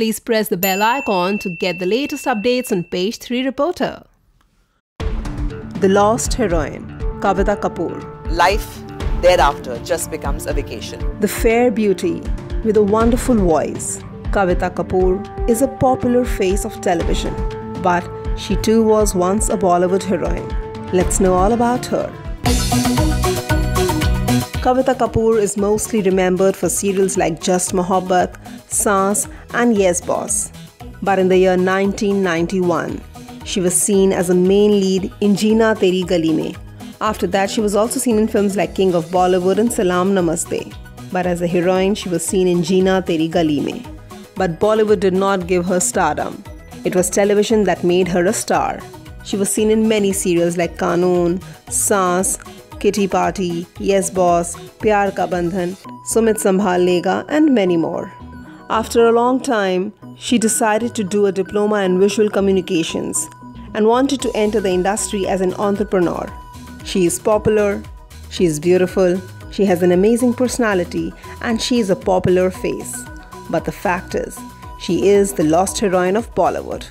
please press the bell icon to get the latest updates on Page 3 Reporter. The Lost Heroine, Kavita Kapoor. Life thereafter just becomes a vacation. The fair beauty with a wonderful voice, Kavita Kapoor is a popular face of television, but she too was once a Bollywood heroine. Let's know all about her. Kavita Kapoor is mostly remembered for serials like Just Mohabbat, Saans, and Yes Boss. But in the year 1991, she was seen as a main lead in Jeena Teri Gali Mein. After that, she was also seen in films like King of Bollywood and Salaam Namaste. But as a heroine, she was seen in Jeena Teri Gali Mein. But Bollywood did not give her stardom. It was television that made her a star. She was seen in many serials like Kanoon, Saans, Kitty Party, Yes Boss, Pyar Ka Bandhan, Sumit Sambhal Lega, and many more. After a long time, she decided to do a diploma in visual communications and wanted to enter the industry as an entrepreneur. She is popular, she is beautiful, she has an amazing personality, and she is a popular face. But the fact is, she is the lost heroine of Bollywood.